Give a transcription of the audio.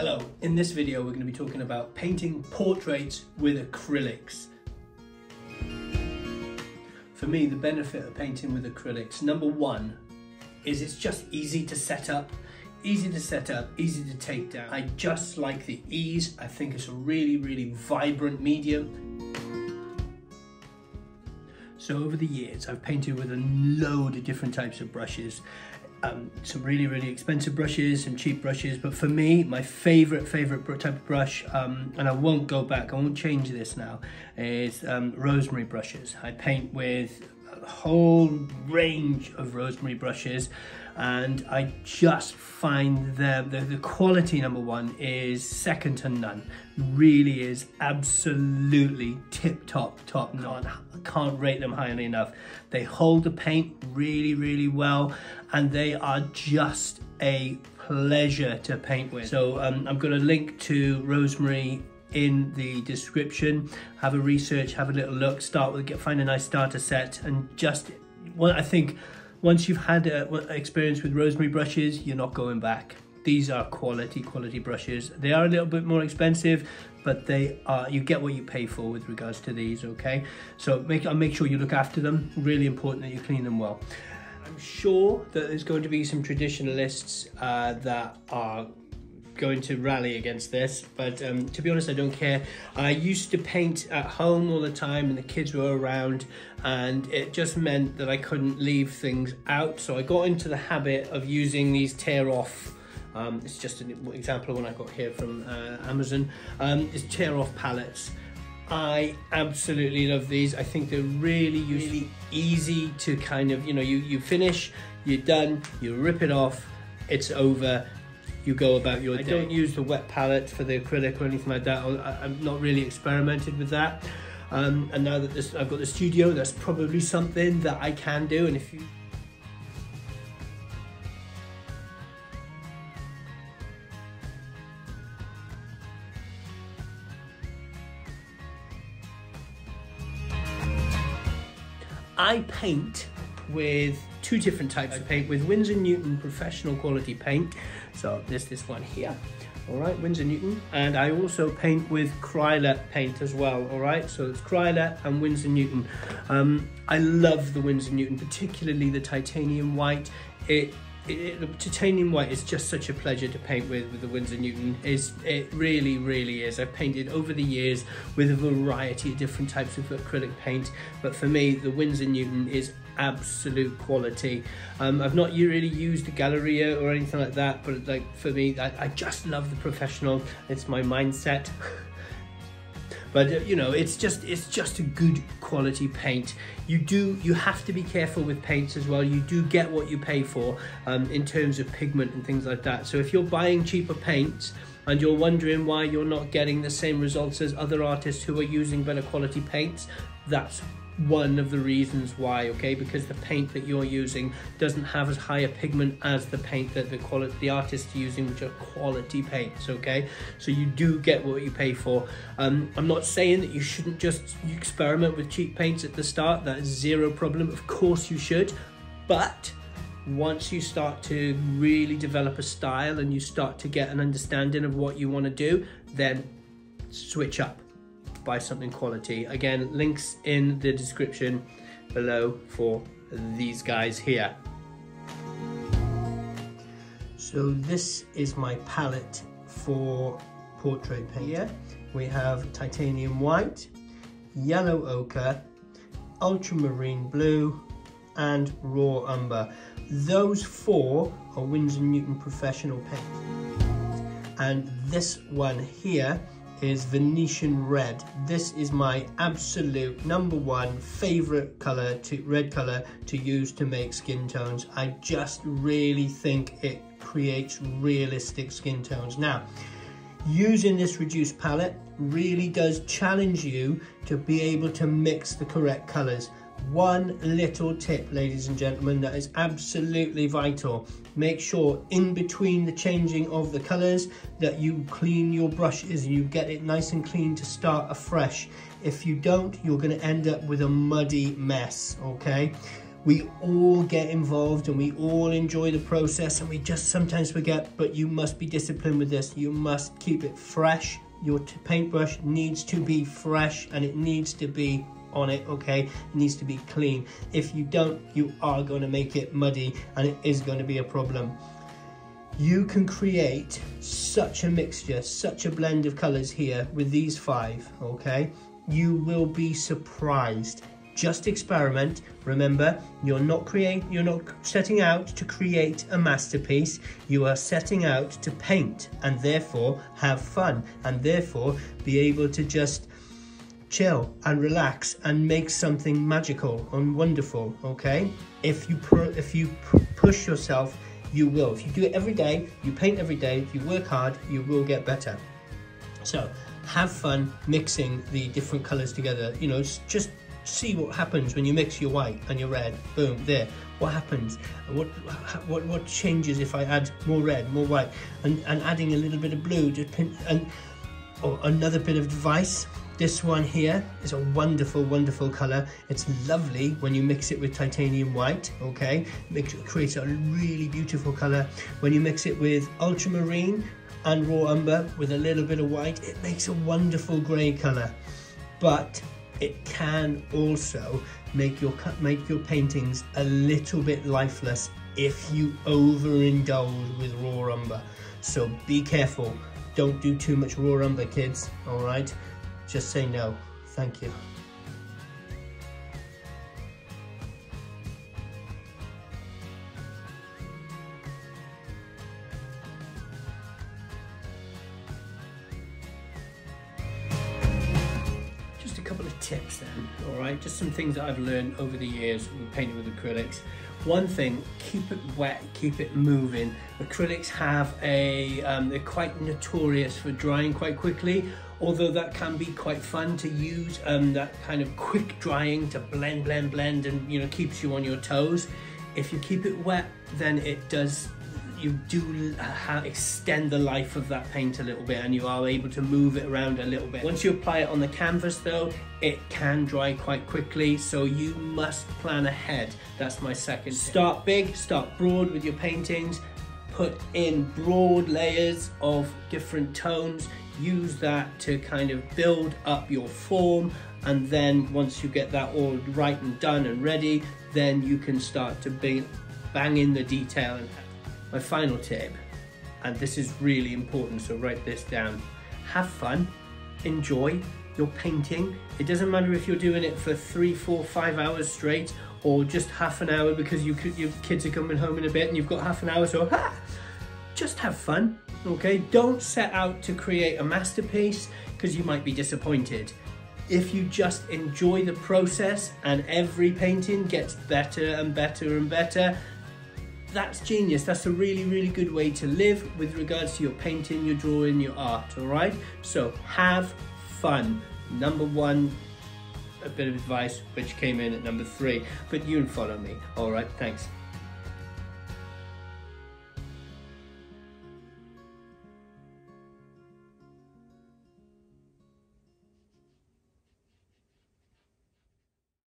Hello, in this video we're going to be talking about painting portraits with acrylics. For me, the benefit of painting with acrylics, number one, is it's just easy to set up, easy to set up, easy to take down. I just like the ease. I think it's a really, really vibrant medium. So over the years, I've painted with a load of different types of brushes. Um, some really, really expensive brushes, some cheap brushes, but for me, my favorite, favorite type of brush, um, and I won't go back, I won't change this now, is um, rosemary brushes. I paint with a whole range of rosemary brushes and I just find the, the, quality number one is second to none. Really is absolutely tip top, top notch. I can't rate them highly enough. They hold the paint really, really well and they are just a pleasure to paint with. So um, I'm going to link to Rosemary in the description. Have a research, have a little look, start with, get, find a nice starter set and just, well, I think once you've had uh, experience with rosemary brushes, you're not going back. These are quality, quality brushes. They are a little bit more expensive, but they are, you get what you pay for with regards to these, okay? So make, make sure you look after them. Really important that you clean them well. I'm sure that there's going to be some traditionalists uh, that are going to rally against this, but um, to be honest, I don't care. I used to paint at home all the time and the kids were around and it just meant that I couldn't leave things out. So I got into the habit of using these tear off um, it's just an example of one I got here from uh, Amazon. Um, it's tear off palettes. I absolutely love these. I think they're really, really easy to kind of, you know, you, you finish, you're done, you rip it off, it's over, you go about your I day. I don't use the wet palette for the acrylic or anything like that. I, am not really experimented with that. Um, and now that this, I've got the studio, that's probably something that I can do. And if you I paint with two different types of paint with Winsor Newton professional quality paint. So there's this one here. All right, Winsor Newton. And I also paint with Cryla paint as well, all right? So it's Cryla and Winsor Newton. Um, I love the Winsor Newton, particularly the titanium white. It it, the titanium white is just such a pleasure to paint with with the Winsor Newton. Is it really, really is. I've painted over the years with a variety of different types of acrylic paint, but for me, the Winsor Newton is absolute quality. Um, I've not really used the Galeria or anything like that, but like for me, I, I just love the professional. It's my mindset. but you know it's just it's just a good quality paint you do you have to be careful with paints as well you do get what you pay for um, in terms of pigment and things like that so if you're buying cheaper paints and you're wondering why you're not getting the same results as other artists who are using better quality paints that's one of the reasons why, okay? Because the paint that you're using doesn't have as high a pigment as the paint that the quality the artist's using, which are quality paints, okay? So you do get what you pay for. Um, I'm not saying that you shouldn't just experiment with cheap paints at the start. That is zero problem. Of course you should, but once you start to really develop a style and you start to get an understanding of what you want to do, then switch up buy something quality. Again, links in the description below for these guys here. So this is my palette for portrait paint. Here we have titanium white, yellow ochre, ultramarine blue, and raw umber. Those four are Winsor Newton Professional paint. And this one here is Venetian Red. This is my absolute number one favorite color, to red color to use to make skin tones. I just really think it creates realistic skin tones. Now, using this reduced palette really does challenge you to be able to mix the correct colors. One little tip, ladies and gentlemen, that is absolutely vital. Make sure in between the changing of the colors that you clean your brushes and you get it nice and clean to start afresh. If you don't, you're gonna end up with a muddy mess, okay? we all get involved and we all enjoy the process and we just sometimes forget, but you must be disciplined with this. You must keep it fresh. Your paintbrush needs to be fresh and it needs to be on it, okay? It needs to be clean. If you don't, you are going to make it muddy and it is going to be a problem. You can create such a mixture, such a blend of colours here with these five, okay? You will be surprised just experiment. Remember, you're not create you're not setting out to create a masterpiece. You are setting out to paint and therefore have fun and therefore be able to just chill and relax and make something magical and wonderful, okay? If you if you push yourself, you will. If you do it every day, you paint every day, you work hard, you will get better. So, have fun mixing the different colors together. You know, just see what happens when you mix your white and your red. Boom, there. What happens? What what what changes if I add more red, more white, and and adding a little bit of blue to pin and or another bit of advice. This one here is a wonderful, wonderful color. It's lovely when you mix it with titanium white, okay? It creates a really beautiful color. When you mix it with ultramarine and raw umber with a little bit of white, it makes a wonderful gray color. But it can also make your make your paintings a little bit lifeless if you overindulge with raw umber. So be careful. Don't do too much raw umber, kids. All right? Just say no. Thank you. Just a couple of tips then, all right? Just some things that I've learned over the years with painting with acrylics. One thing, keep it wet, keep it moving. Acrylics have a, um, they're quite notorious for drying quite quickly, although that can be quite fun to use, um, that kind of quick drying to blend, blend, blend, and you know, keeps you on your toes. If you keep it wet, then it does you do extend the life of that paint a little bit and you are able to move it around a little bit. Once you apply it on the canvas though, it can dry quite quickly, so you must plan ahead. That's my second Start big, start broad with your paintings, put in broad layers of different tones, use that to kind of build up your form and then once you get that all right and done and ready, then you can start to bang in the detail my final tip, and this is really important, so write this down. Have fun, enjoy your painting. It doesn't matter if you're doing it for three, four, five hours straight, or just half an hour because you could, your kids are coming home in a bit and you've got half an hour, so ha! Just have fun, okay? Don't set out to create a masterpiece because you might be disappointed. If you just enjoy the process and every painting gets better and better and better, that's genius. That's a really, really good way to live with regards to your painting, your drawing, your art, all right? So have fun. Number one, a bit of advice, which came in at number three, but you and follow me, all right? Thanks.